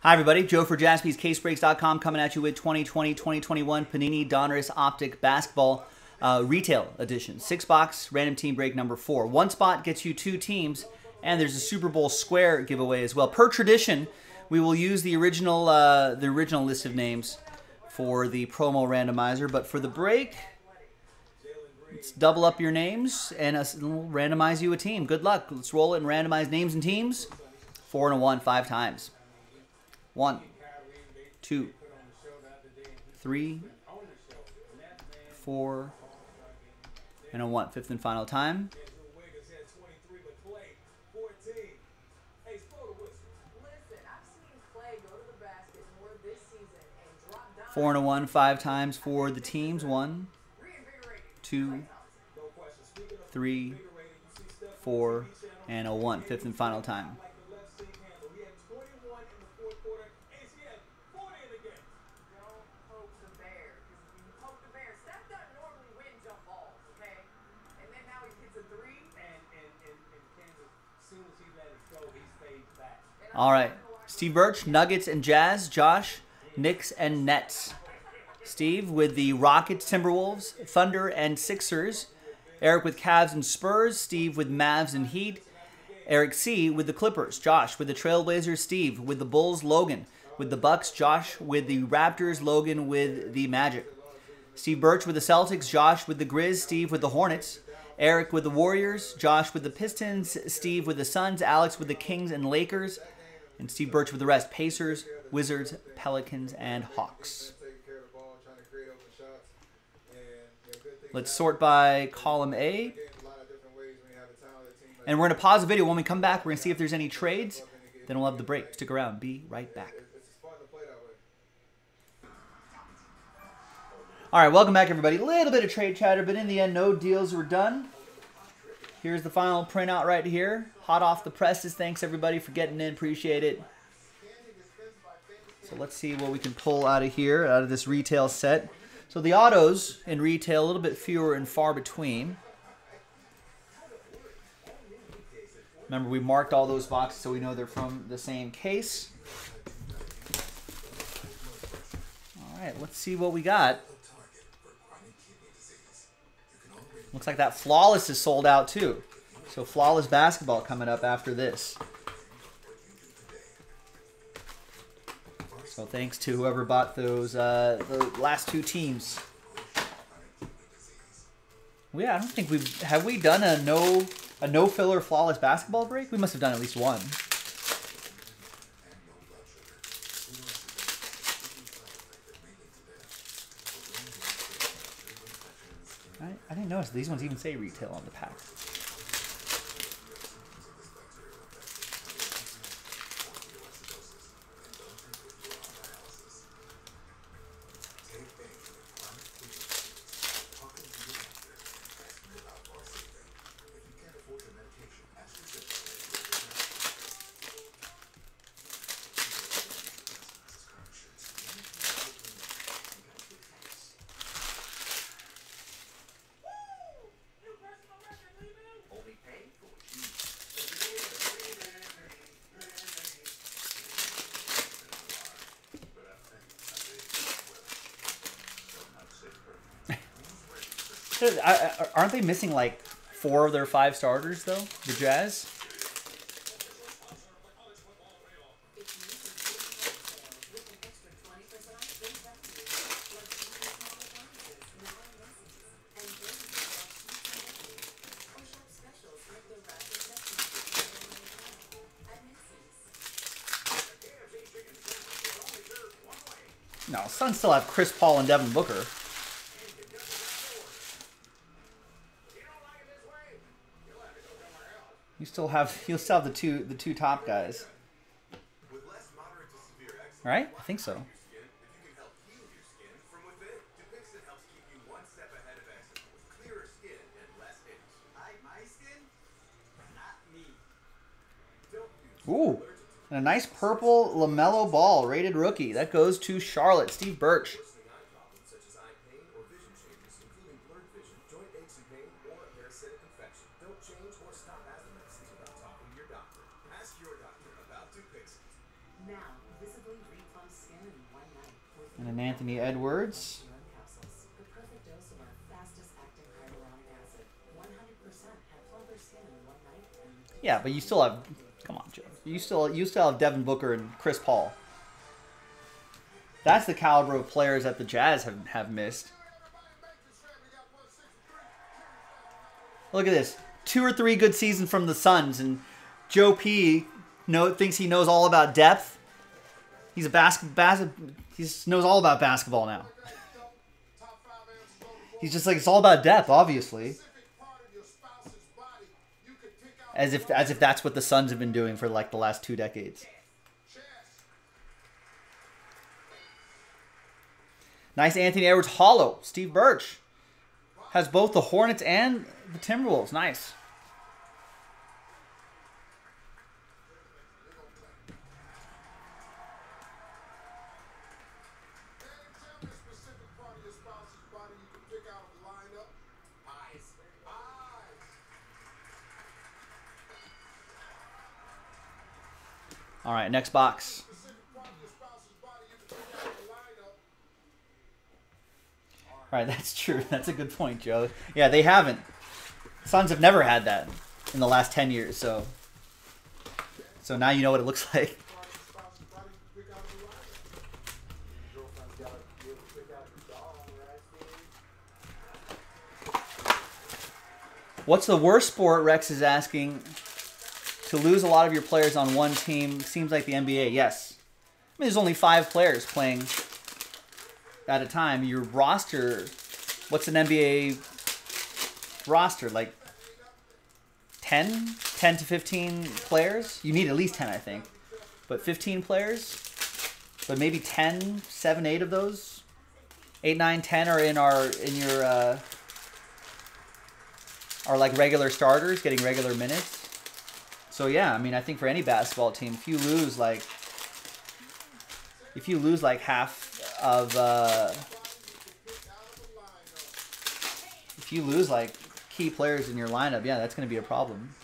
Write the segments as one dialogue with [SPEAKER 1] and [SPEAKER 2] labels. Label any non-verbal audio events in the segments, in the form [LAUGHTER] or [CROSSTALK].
[SPEAKER 1] Hi, everybody. Joe for jaspyscasebreaks.com coming at you with 2020-2021 Panini Donruss Optic Basketball uh, Retail Edition. Six box, random team break number four. One spot gets you two teams,
[SPEAKER 2] and there's a Super Bowl square giveaway as well. Per tradition, we will use the original
[SPEAKER 1] uh, the original list of names
[SPEAKER 3] for the
[SPEAKER 1] promo randomizer, but for the break,
[SPEAKER 2] let's double up your names
[SPEAKER 1] and we'll randomize you a team. Good luck. Let's roll it and randomize names and teams.
[SPEAKER 2] Four and a one, five times.
[SPEAKER 1] One,
[SPEAKER 2] two, three, four, and a one.
[SPEAKER 1] Fifth and final time.
[SPEAKER 3] Four and a one, five times for the teams. One, two,
[SPEAKER 2] three, four, and a one. Fifth and final time.
[SPEAKER 3] All right. Steve Birch, Nuggets
[SPEAKER 1] and Jazz. Josh,
[SPEAKER 2] Knicks and Nets. Steve with the Rockets, Timberwolves, Thunder and Sixers. Eric with
[SPEAKER 1] Cavs and Spurs. Steve with Mavs and Heat.
[SPEAKER 2] Eric C with the Clippers. Josh with the
[SPEAKER 1] Trailblazers. Steve with the Bulls. Logan with the Bucks. Josh with the Raptors. Logan with the Magic.
[SPEAKER 4] Steve Birch with the Celtics. Josh with the Grizz. Steve with the Hornets. Eric with the Warriors. Josh with the Pistons. Steve with the Suns. Alex with the Kings and Lakers. And Steve Birch with the rest Pacers, Wizards, Pelicans, and Hawks. Let's sort by column A. And we're going to pause the video. When we come back, we're going to see if there's any trades. Then we'll have the break. Stick
[SPEAKER 1] around. Be right back. All right, welcome back, everybody. A little bit of trade chatter, but in the end, no deals were done. Here's the final printout right here. Hot off the presses. Thanks, everybody, for getting in. Appreciate it.
[SPEAKER 5] So let's
[SPEAKER 1] see what we can pull out of here, out of this retail set.
[SPEAKER 6] So the
[SPEAKER 1] autos in retail, a little bit fewer and far between.
[SPEAKER 6] Remember, we marked all those boxes so we know they're from
[SPEAKER 1] the same case. All right, let's see what we got. Looks like that Flawless is sold out too.
[SPEAKER 6] So Flawless Basketball coming up after this. So thanks to whoever bought those uh, the last two teams.
[SPEAKER 1] Yeah, I don't think we've have we done a no a no filler flawless basketball break. We must have done at least one.
[SPEAKER 6] I, I didn't notice these ones even say retail on the pack.
[SPEAKER 1] Aren't they missing like four of their five starters though? The Jazz. No, Suns still have Chris Paul and Devin Booker. Still have [LAUGHS] you'll still have the two the two top guys.
[SPEAKER 6] Right? I think so. Ooh, and a nice purple LaMelo Ball rated rookie. That goes to Charlotte.
[SPEAKER 1] Steve Birch.
[SPEAKER 7] Edwards. Yeah, but you still have come
[SPEAKER 1] on, Joe. You still you still have Devin Booker and Chris Paul. That's the caliber of players that the Jazz have, have missed.
[SPEAKER 5] Look at this. Two or
[SPEAKER 1] three good seasons from the Suns, and Joe P know, thinks he knows all about depth. He's a basket, bas- he knows all about basketball now.
[SPEAKER 5] He's just like it's all about depth, obviously. As if as if that's what the Suns have been doing for
[SPEAKER 1] like the last two decades. Nice Anthony Edwards holo. Steve Birch
[SPEAKER 5] has both
[SPEAKER 1] the Hornets and the Timberwolves. Nice. All right, next box.
[SPEAKER 5] All
[SPEAKER 1] right, [LAUGHS] that's true. That's a good point, Joe. Yeah, they haven't. Suns have never had that in the last 10 years, so
[SPEAKER 5] so now you know what it
[SPEAKER 1] looks [LAUGHS] like. What's the worst sport, Rex is asking,
[SPEAKER 3] to
[SPEAKER 1] lose a lot of your players on one team? Seems like the NBA, yes. I mean, there's only five players playing at a time. Your roster, what's an NBA
[SPEAKER 5] roster? Like
[SPEAKER 1] 10? 10 to 15 players? You need at least 10, I think.
[SPEAKER 5] But 15
[SPEAKER 1] players? But maybe 10, 7, 8 of those? 8, 9, 10 are in our in your uh, are like regular starters getting regular minutes. So yeah, I mean I think for any basketball team, if you lose like
[SPEAKER 5] if you lose like half of uh,
[SPEAKER 1] if you lose like key players in your lineup, yeah, that's going to be a problem.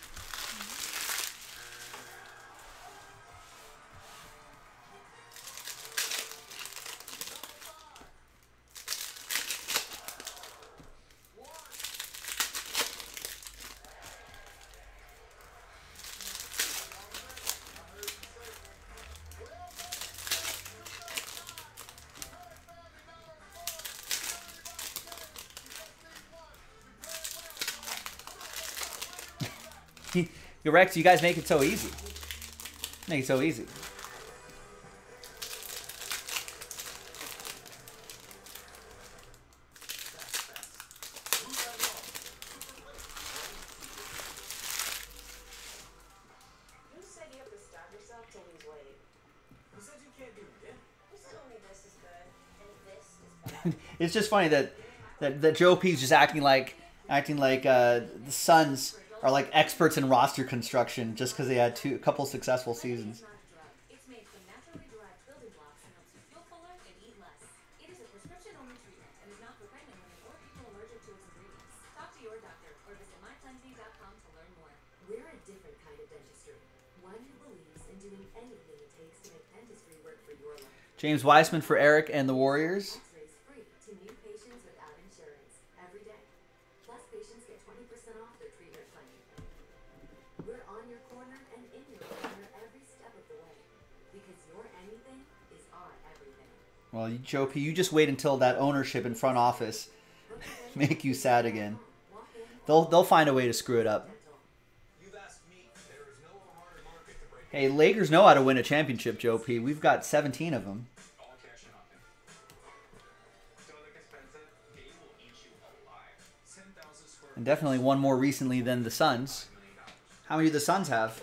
[SPEAKER 1] Rex, you guys make it so easy. Make it so easy.
[SPEAKER 3] [LAUGHS]
[SPEAKER 1] it's just funny that,
[SPEAKER 7] that that Joe P's just acting like acting like uh, the Suns are like experts in roster construction just because they had two a couple successful seasons.
[SPEAKER 1] James Wiseman for Eric and the Warriors. Well, Joe P, you just wait until that ownership and front office
[SPEAKER 7] [LAUGHS] make you sad again. They'll they'll find a way to screw it up.
[SPEAKER 6] Hey, Lakers
[SPEAKER 1] know how to win a championship, Joe P. We've got 17 of them. And definitely one more recently than the Suns. How many do the Suns have?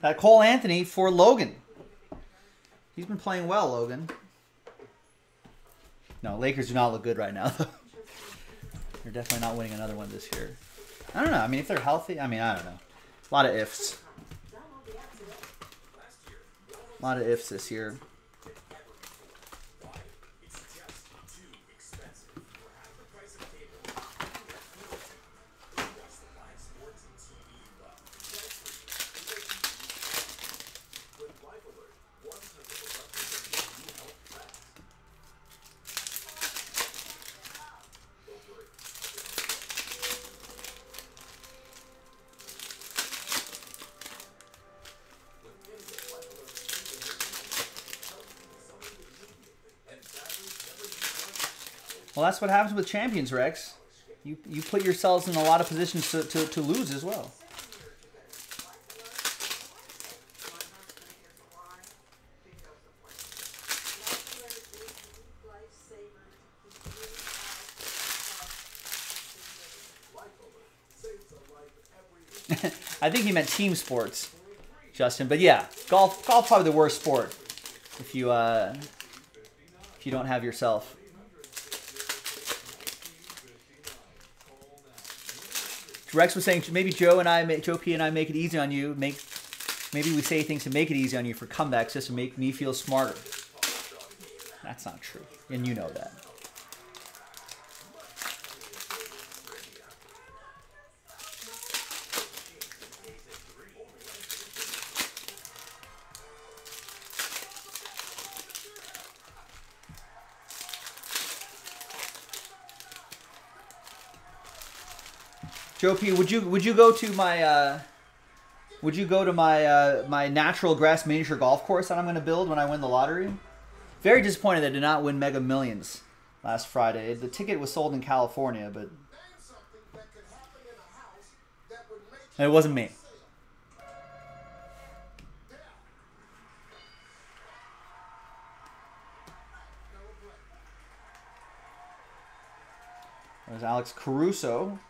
[SPEAKER 6] That Cole
[SPEAKER 1] Anthony for Logan. He's been playing well, Logan. No, Lakers do not look good right now, [LAUGHS] though.
[SPEAKER 7] They're
[SPEAKER 1] definitely not winning another one this year.
[SPEAKER 7] I don't know.
[SPEAKER 1] I mean, if they're healthy, I mean, I don't know. A lot of ifs.
[SPEAKER 6] A lot of ifs this year. Well,
[SPEAKER 1] that's what happens with champions, Rex.
[SPEAKER 6] You
[SPEAKER 1] you put yourselves in a lot of positions to, to, to lose as well.
[SPEAKER 6] [LAUGHS] I think he meant team
[SPEAKER 1] sports,
[SPEAKER 6] Justin. But yeah, golf golf probably the worst sport if you uh, if you don't
[SPEAKER 1] have yourself.
[SPEAKER 6] Rex was
[SPEAKER 1] saying maybe Joe and I, Joe P and I, make it easy on you. Make maybe we say things to make it easy on you for comebacks just to make me feel smarter.
[SPEAKER 6] That's
[SPEAKER 1] not true, and you know that. Joe would you would you go to my uh,
[SPEAKER 5] would you go to my uh,
[SPEAKER 1] my natural grass miniature golf course that I'm going to build when I win the lottery? Very disappointed that I did not win Mega Millions last Friday. The ticket was sold in California, but
[SPEAKER 5] it wasn't me.
[SPEAKER 1] There's Alex Caruso.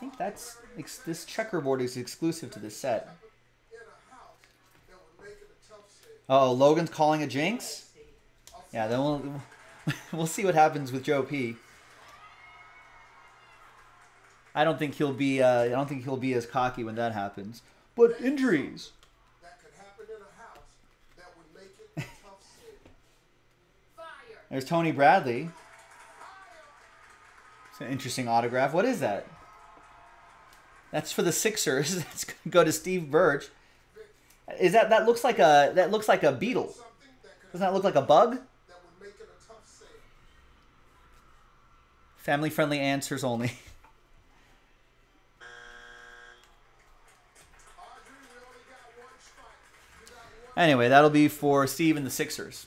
[SPEAKER 1] I think that's this checkerboard is exclusive to this set. Oh, Logan's calling a jinx.
[SPEAKER 5] Yeah, then we'll
[SPEAKER 1] [LAUGHS] we'll see what happens with Joe P. I don't think he'll be. Uh, I don't think he'll be as cocky when that happens. But injuries. There's Tony Bradley. It's an interesting autograph. What is that? That's for the Sixers. [LAUGHS] That's gonna go to Steve Birch. Is that that looks like a that looks like a beetle?
[SPEAKER 5] Doesn't that look like a bug?
[SPEAKER 1] Family friendly answers only. [LAUGHS]
[SPEAKER 5] anyway, that'll be for Steve and the Sixers.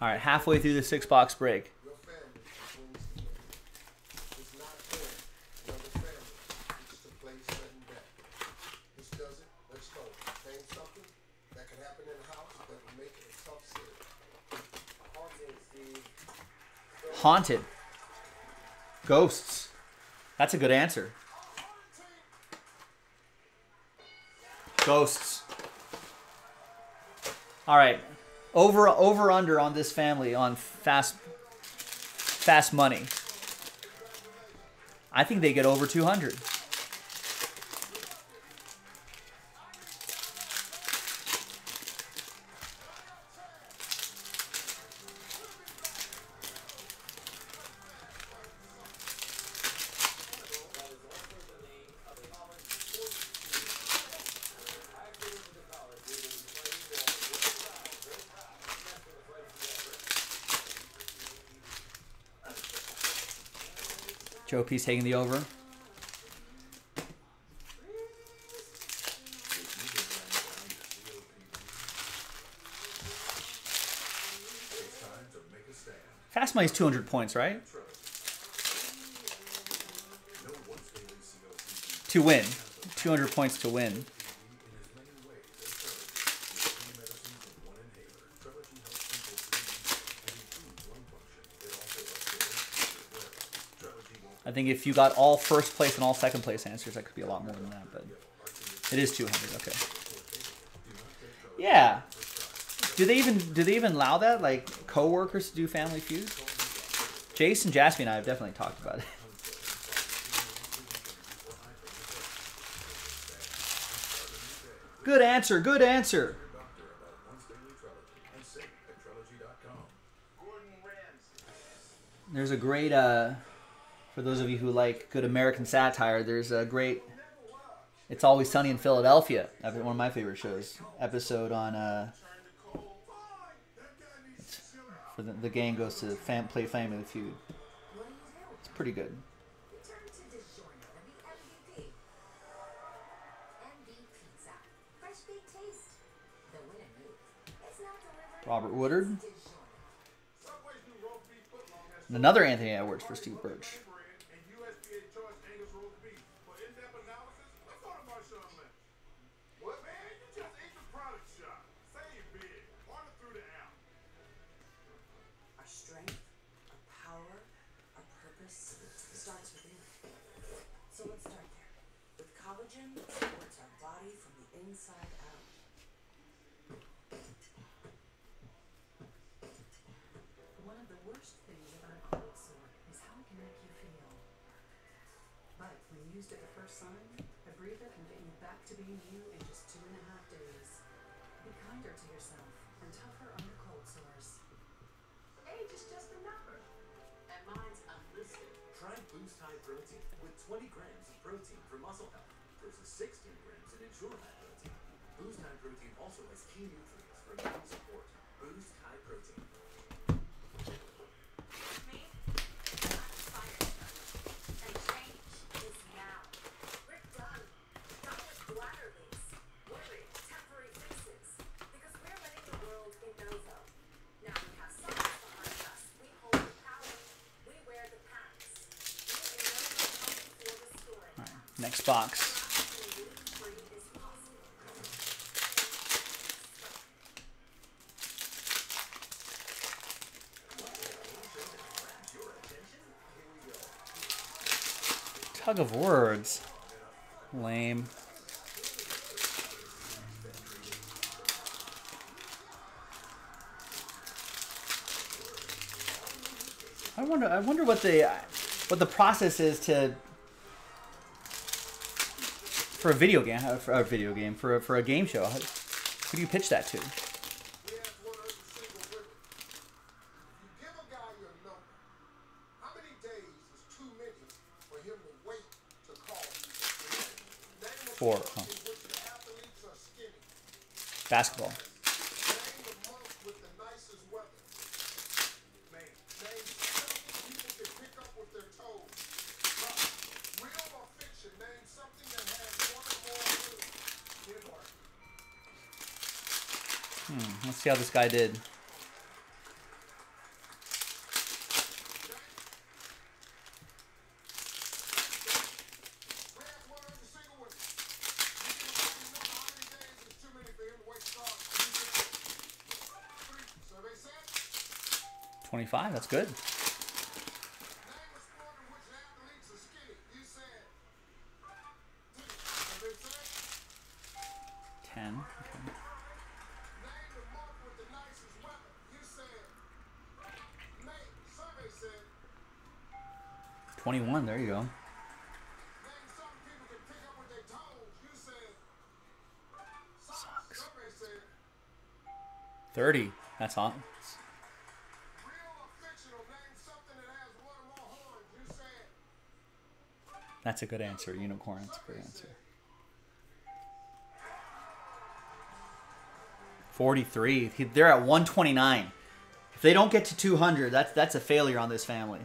[SPEAKER 1] All right, halfway through the six box break. Haunted. Ghosts. That's a good answer. Ghosts. All right. Over over under on this family on fast
[SPEAKER 5] fast money.
[SPEAKER 1] I think they get over 200.
[SPEAKER 3] P's
[SPEAKER 1] taking the over. Fast money's 200 points, right?
[SPEAKER 6] To win. 200 points to win.
[SPEAKER 1] Think if you got all first place and all second place answers, that could be a lot more than that, but
[SPEAKER 6] it is 200, okay. Yeah. do they even do they even
[SPEAKER 1] allow that? Like coworkers to do Family Feud?
[SPEAKER 6] Jason, Jasmine, and I have definitely talked about it. Good answer. Good answer.
[SPEAKER 1] There's a great, uh, for those of you who like good American satire, there's a great
[SPEAKER 5] It's Always Sunny in
[SPEAKER 1] Philadelphia, one of my favorite shows, episode on, uh, for the, the gang goes to fam, play Family Feud.
[SPEAKER 7] It's
[SPEAKER 1] pretty good.
[SPEAKER 7] Robert Woodard.
[SPEAKER 1] And another Anthony Edwards for Steve Birch.
[SPEAKER 7] starts within. So let's start there. With collagen, it supports our body from the inside out. One of the worst things about a cold sore is how it can make you feel. But when used at the first sign, Abreva can get you back to being you in just two and a half days. Be kinder to yourself and tougher on your cold sores.
[SPEAKER 6] Boost High Protein with 20 grams of protein for muscle health versus 16 grams in Ensure High Protein. Boost High Protein also has key nutrients for immune support. Boost High Protein.
[SPEAKER 1] Next box. Tug of words.
[SPEAKER 6] Lame. I wonder. I wonder what the what the
[SPEAKER 1] process is to
[SPEAKER 5] for
[SPEAKER 1] a video game, uh, for a video game, for a, for a game show. Who do you pitch that to?
[SPEAKER 5] Four. Oh.
[SPEAKER 1] Basketball. See how this guy did. Twenty-five. That's good. There you go.
[SPEAKER 5] Sucks.
[SPEAKER 1] 30, that's hot. That's a good answer. Unicorn, that's a good answer. 43. They're at 129. If they don't get to 200, that's that's a failure on this family.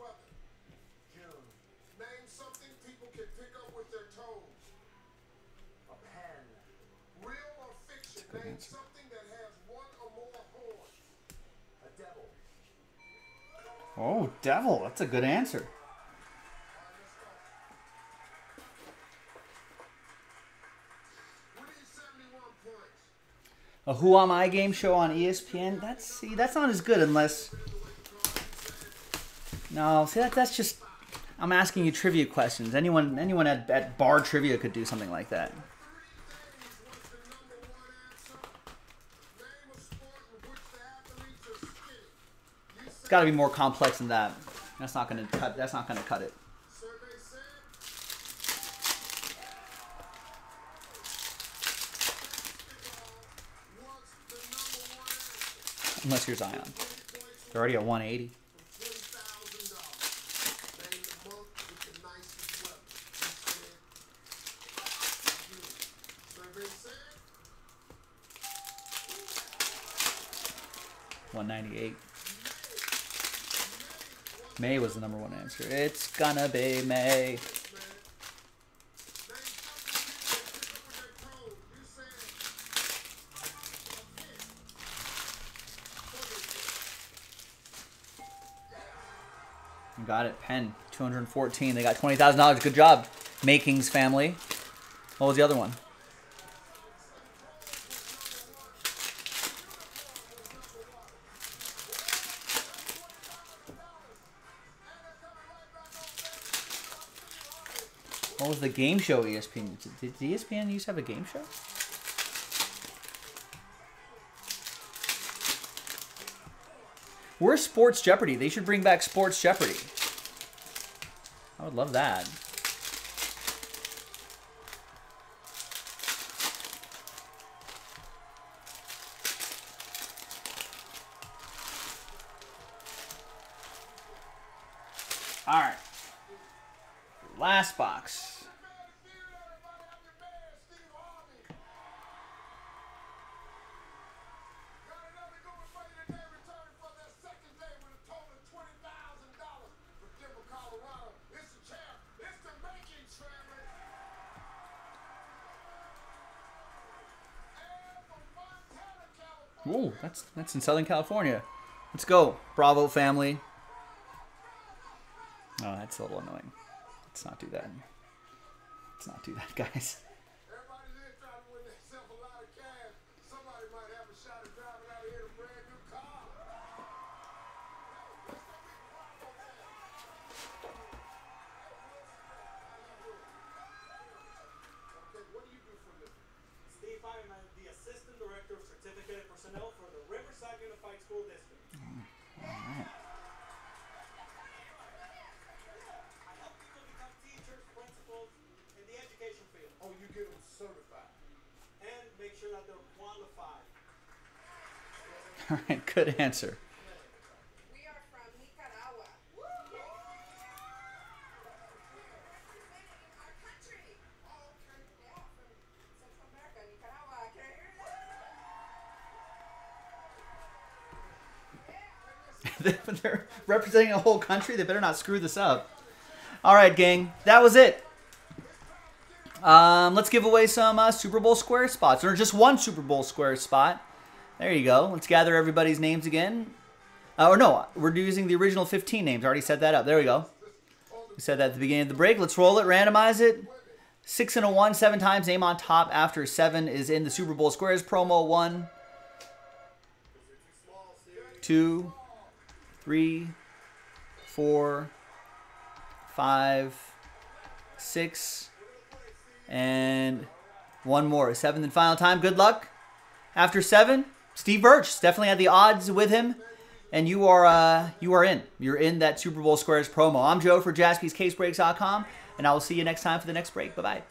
[SPEAKER 5] weather.
[SPEAKER 6] June.
[SPEAKER 5] Name something people can pick up with their toes.
[SPEAKER 6] A pen.
[SPEAKER 5] Real or fiction, name something that has one or more horns.
[SPEAKER 6] A devil.
[SPEAKER 1] Oh, devil. That's a good answer. A Who Am I game show on ESPN? That's see, that's not as good unless no, see that that's just. I'm asking you trivia questions. Anyone anyone at, at bar trivia could do something like that.
[SPEAKER 5] It's got to be more
[SPEAKER 1] complex than that. That's not gonna cut. That's not gonna cut it. Unless you're Zion.
[SPEAKER 5] They're already at
[SPEAKER 1] 180. 198.
[SPEAKER 5] May was the number one answer.
[SPEAKER 1] It's gonna be May. You got it. Penn, 214. They got $20,000. Good job, Makings family. What was the other one?
[SPEAKER 5] Was the
[SPEAKER 1] game show ESPN? Did did ESPN used to have a game show? Where's Sports Jeopardy? They should bring back Sports Jeopardy. I would love that. All right. Last box.
[SPEAKER 5] Ooh, that's that's in Southern
[SPEAKER 1] California. Let's go, Bravo family.
[SPEAKER 5] Oh,
[SPEAKER 1] that's a little annoying. Let's not do that. Let's not do that, [LAUGHS] guys.
[SPEAKER 5] Can good answer. [LAUGHS] They're representing a whole country. They better not screw this up. All right, gang. That was it.
[SPEAKER 1] Um, let's give away some uh, Super Bowl square spots, or just one Super Bowl square spot. There you go. Let's gather everybody's names again. Uh, or no, we're using the original 15 names. I already set that up. There we go.
[SPEAKER 5] We said that at the beginning of the break. Let's roll it, randomize it.
[SPEAKER 1] Six and a one, seven times. Name on top after seven is in the Super Bowl squares promo. One,
[SPEAKER 5] two,
[SPEAKER 1] three, four, five, six, and one more. Seventh and final time. Good luck. After seven, Steve Birch definitely had the odds with him,
[SPEAKER 5] and you are uh, you are in.
[SPEAKER 1] You're in that Super Bowl Squares promo. I'm Joe for JaspysCaseBreaks.com, and I will see you next time for the next break. Bye bye.